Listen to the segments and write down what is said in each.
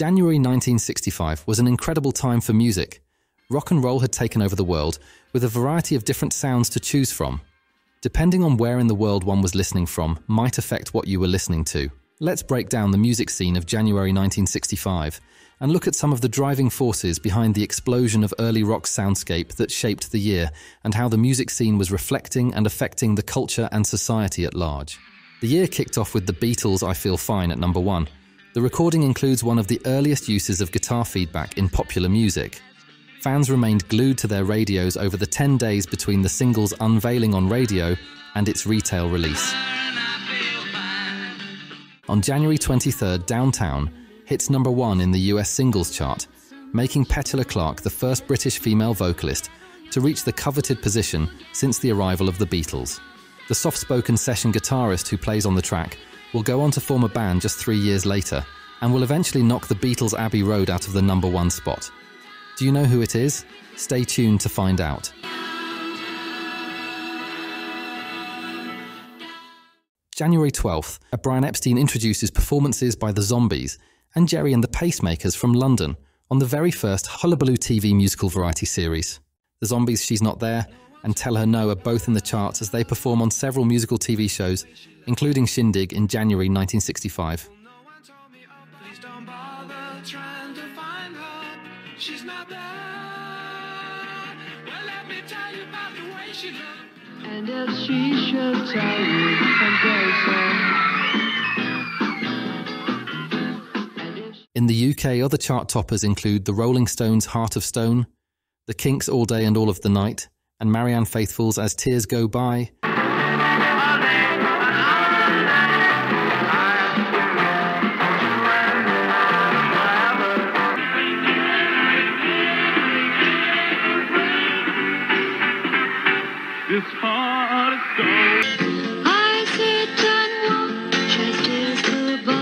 January 1965 was an incredible time for music. Rock and roll had taken over the world, with a variety of different sounds to choose from. Depending on where in the world one was listening from, might affect what you were listening to. Let's break down the music scene of January 1965 and look at some of the driving forces behind the explosion of early rock soundscape that shaped the year and how the music scene was reflecting and affecting the culture and society at large. The year kicked off with the Beatles' I Feel Fine at number one. The recording includes one of the earliest uses of guitar feedback in popular music. Fans remained glued to their radios over the 10 days between the single's unveiling on radio and its retail release. On January 23rd, Downtown hits number one in the US singles chart, making Petula Clark the first British female vocalist to reach the coveted position since the arrival of the Beatles. The soft spoken session guitarist who plays on the track will go on to form a band just three years later and will eventually knock the Beatles' Abbey Road out of the number one spot. Do you know who it is? Stay tuned to find out. January 12th, uh, Brian Epstein introduces performances by the Zombies and Gerry and the Pacemakers from London on the very first Hullabaloo TV musical variety series. The Zombies' She's Not There and Tell Her No are both in the charts as they perform on several musical TV shows, including Shindig in January 1965. She's not there. Well, let me tell you about the way she looks. And if she should tell you In the UK, other chart toppers include the Rolling Stones' Heart of Stone, the Kinks' All Day and All of the Night, and Marianne Faithfull's As Tears Go By. It's hard to go. I sit and watch as tears go by.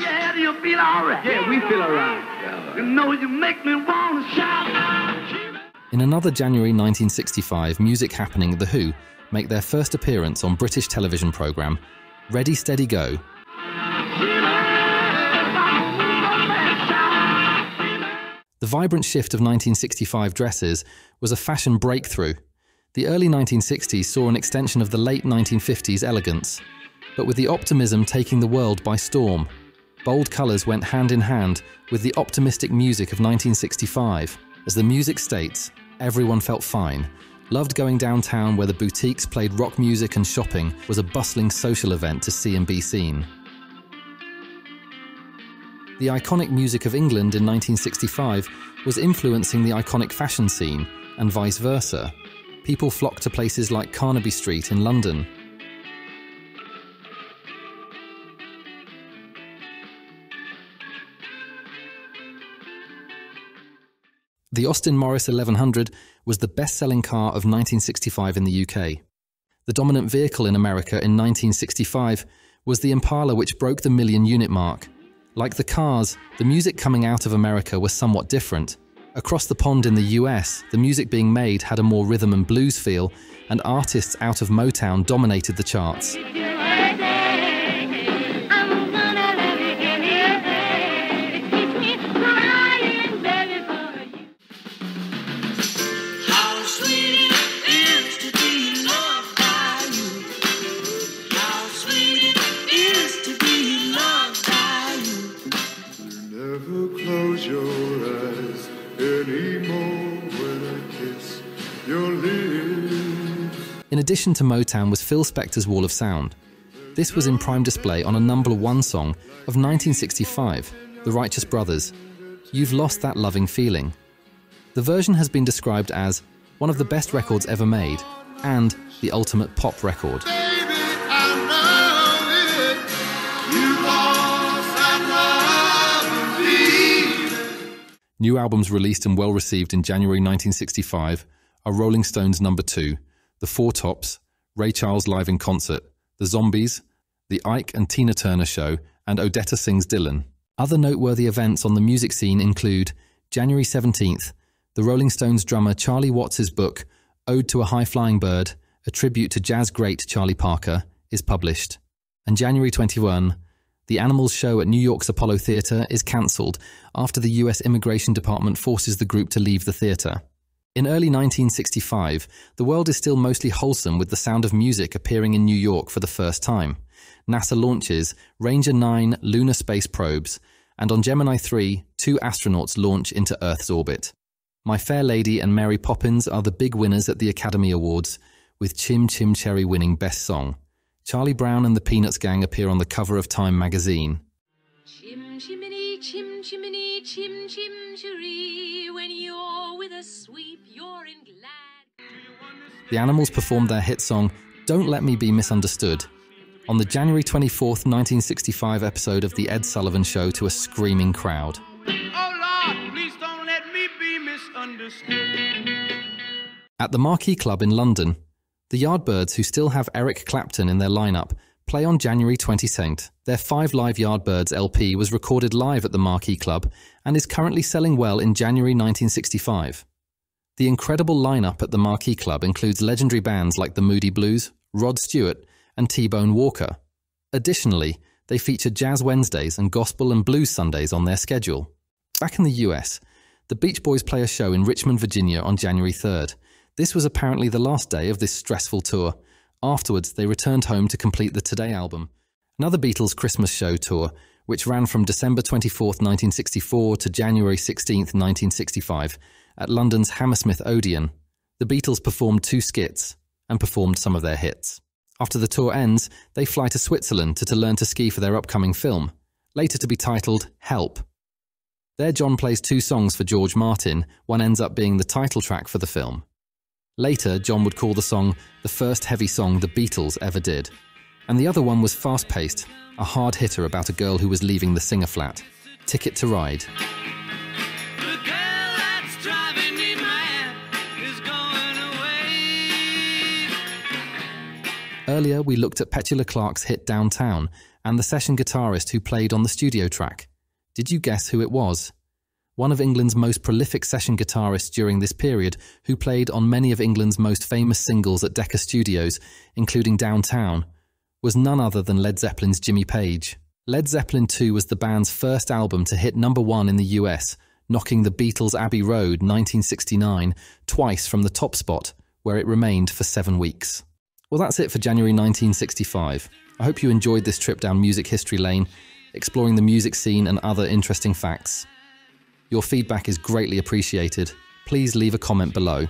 Yeah, do you feel alright? You know you make me want to shout. In another January 1965 music happening, The Who make their first appearance on British television programme Ready Steady Go The vibrant shift of 1965 dresses was a fashion breakthrough. The early 1960s saw an extension of the late 1950s elegance, but with the optimism taking the world by storm. Bold colours went hand in hand with the optimistic music of 1965. As the music states, everyone felt fine, loved going downtown where the boutiques played rock music and shopping was a bustling social event to see and be seen. The iconic music of England in 1965 was influencing the iconic fashion scene, and vice versa. People flocked to places like Carnaby Street in London. The Austin Morris 1100 was the best selling car of 1965 in the UK. The dominant vehicle in America in 1965 was the Impala, which broke the million unit mark. Like the Cars, the music coming out of America was somewhat different. Across the pond in the US, the music being made had a more rhythm and blues feel, and artists out of Motown dominated the charts. In addition to Motown was Phil Spector's Wall of Sound. This was in prime display on a number one song of 1965, The Righteous Brothers, You've Lost That Loving Feeling. The version has been described as one of the best records ever made and the ultimate pop record. New albums released and well received in January 1965 are Rolling Stones number 2, the Four Tops, Ray Charles live in concert, The Zombies, The Ike and Tina Turner Show, and Odetta Sings Dylan. Other noteworthy events on the music scene include January 17th, the Rolling Stones drummer Charlie Watts' book, Ode to a High Flying Bird, a tribute to jazz great Charlie Parker, is published. And January 21, The Animals show at New York's Apollo Theatre is cancelled after the US Immigration Department forces the group to leave the theatre. In early 1965, the world is still mostly wholesome with the sound of music appearing in New York for the first time. NASA launches Ranger 9 lunar space probes, and on Gemini 3, two astronauts launch into Earth's orbit. My Fair Lady and Mary Poppins are the big winners at the Academy Awards, with Chim Chim Cher-ee winning Best Song. Charlie Brown and the Peanuts Gang appear on the cover of Time magazine. Chim chimney, chim chimney, chim chim cherry. When you're with a sweep, you're in glad. The Animals performed their hit song Don't Let Me Be Misunderstood on the January 24th, 1965 episode of The Ed Sullivan Show to a screaming crowd. Oh Lord, At the Marquee Club in London, the Yardbirds, who still have Eric Clapton in their lineup, play on January 22nd. Their Five Live Yardbirds LP was recorded live at the Marquee Club and is currently selling well in January 1965. The incredible lineup at the Marquee Club includes legendary bands like the Moody Blues, Rod Stewart, and T-Bone Walker. Additionally, they feature Jazz Wednesdays and Gospel and Blues Sundays on their schedule. Back in the US, the Beach Boys play a show in Richmond, Virginia on January 3rd. This was apparently the last day of this stressful tour. Afterwards, they returned home to complete the Today album. Another Beatles Christmas show tour, which ran from December 24, 1964 to January 16, 1965, at London's Hammersmith Odeon. The Beatles performed two skits and performed some of their hits. After the tour ends, they fly to Switzerland to, to learn to ski for their upcoming film, later to be titled Help. There, John plays two songs for George Martin, one ends up being the title track for the film. Later, John would call the song the first heavy song the Beatles ever did, and the other one was fast paced, a hard hitter about a girl who was leaving the singer flat. Ticket to Ride. Earlier, we looked at Petula Clark's hit Downtown and the session guitarist who played on the studio track. Did you guess who it was? One of England's most prolific session guitarists during this period, who played on many of England's most famous singles at Decca Studios, including Downtown, was none other than Led Zeppelin's Jimmy Page. Led Zeppelin II was the band's first album to hit number one in the US, knocking the Beatles' Abbey Road 1969 twice from the top spot, where it remained for seven weeks. Well, that's it for January 1965. I hope you enjoyed this trip down music history lane, exploring the music scene and other interesting facts. Your feedback is greatly appreciated. Please leave a comment below.